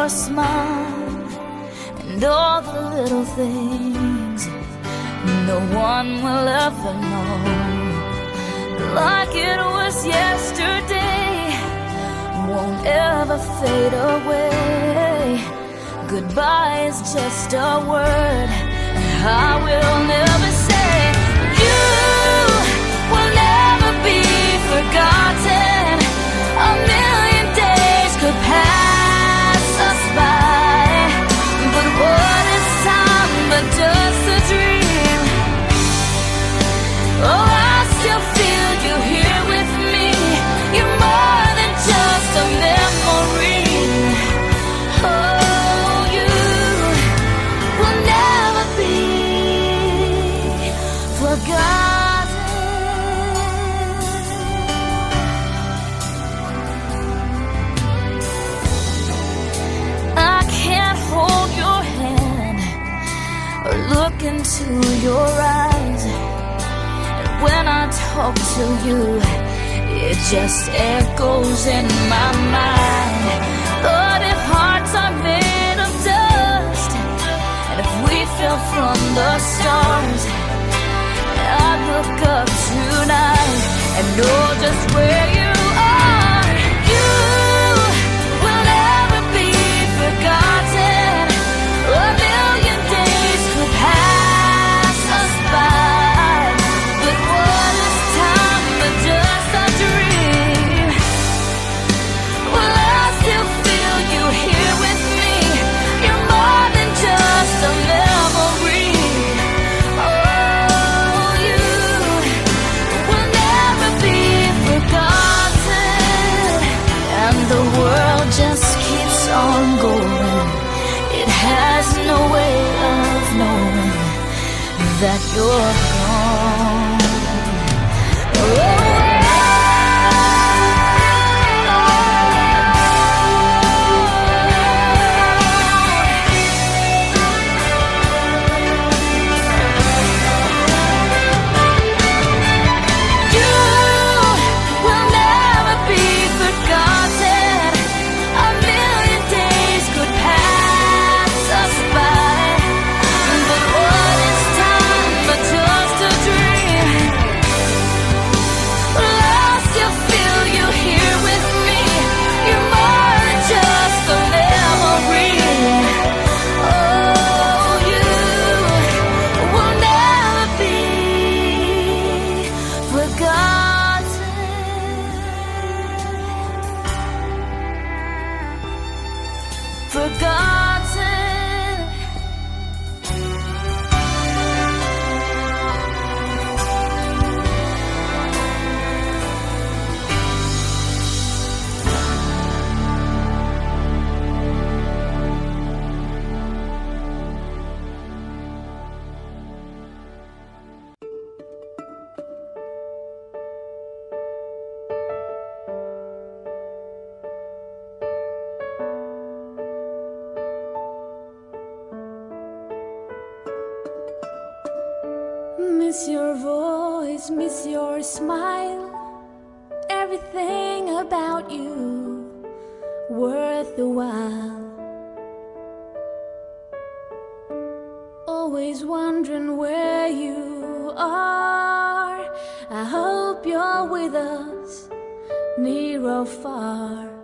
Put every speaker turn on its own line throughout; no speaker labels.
your smile and all the little things no one will ever know. Like it was yesterday, won't ever fade away. Goodbye is just a word, I will never. forgotten. I can't hold your hand or look into your eyes. And when I talk to you, it just echoes in my mind. But if hearts are made of dust, and if we fell from the sky. that door.
miss your smile, everything about you worth the while. Always wondering where you are. I hope you're with us, near or far.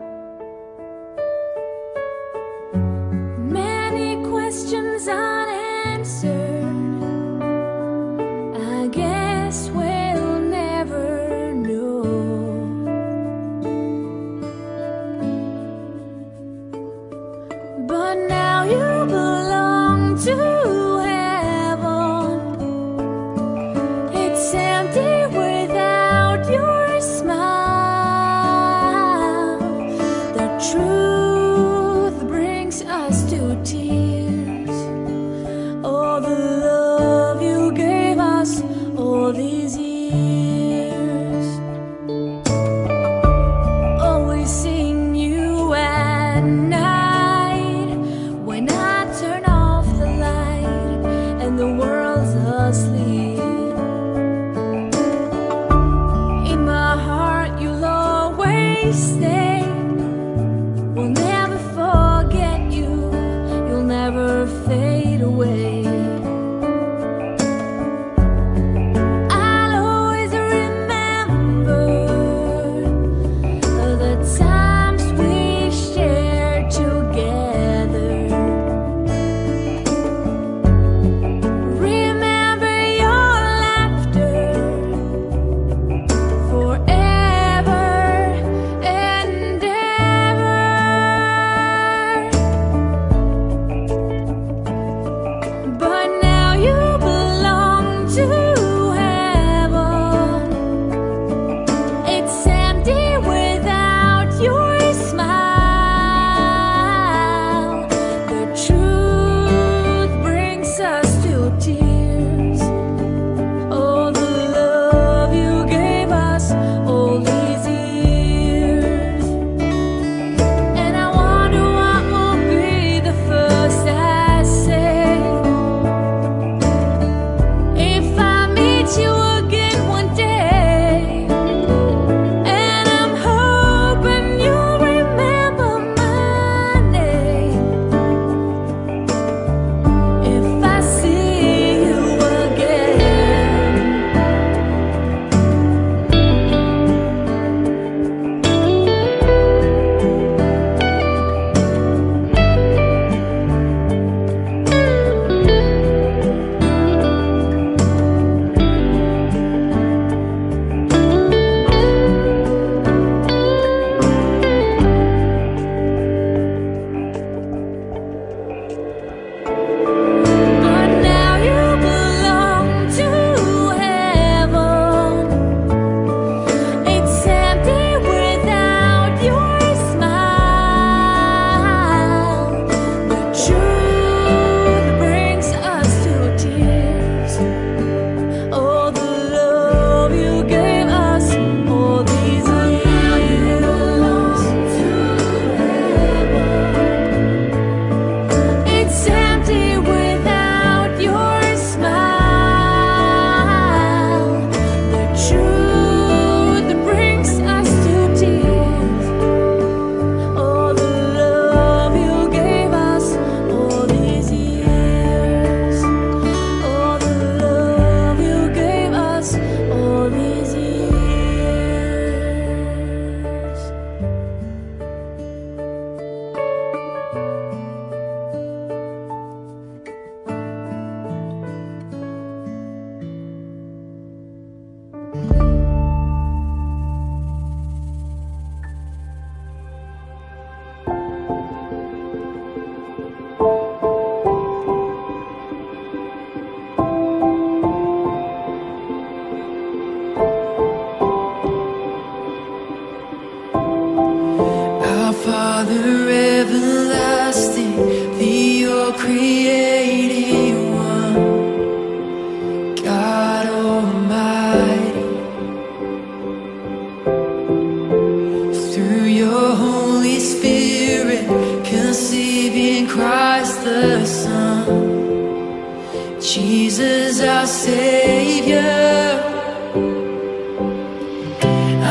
Jesus, our Savior.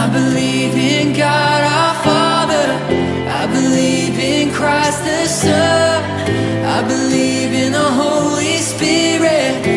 I believe in God, our Father. I believe in Christ the Son. I believe in the Holy Spirit.